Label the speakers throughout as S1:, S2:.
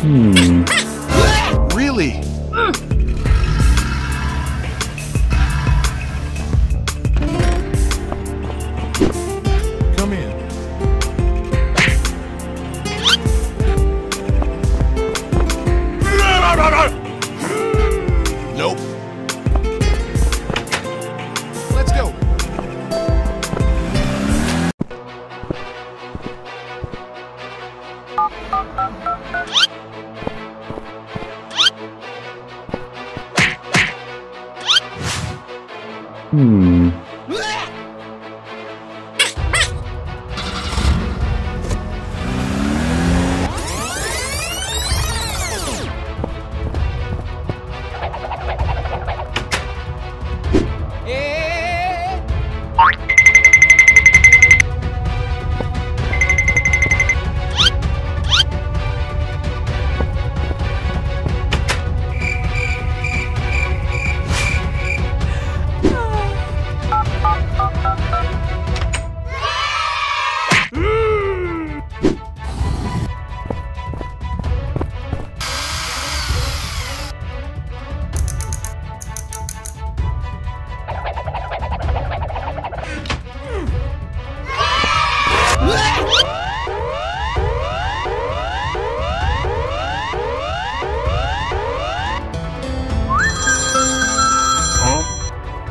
S1: Hmm.
S2: Really? Come
S1: Hmm.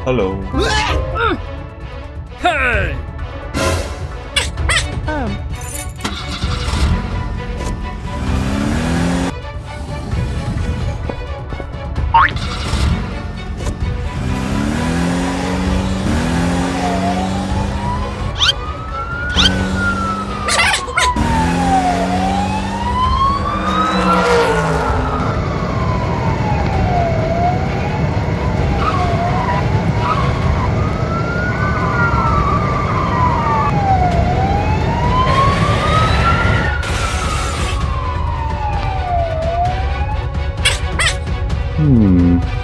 S1: Hello.
S3: Hey!
S1: Hmm.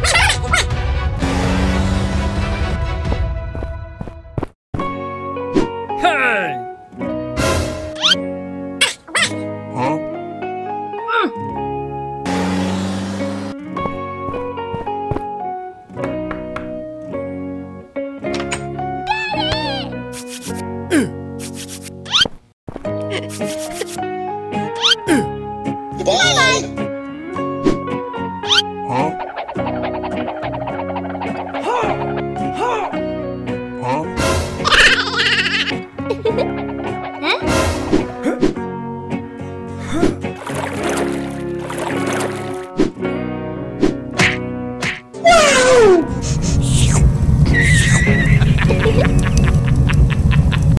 S2: Woo!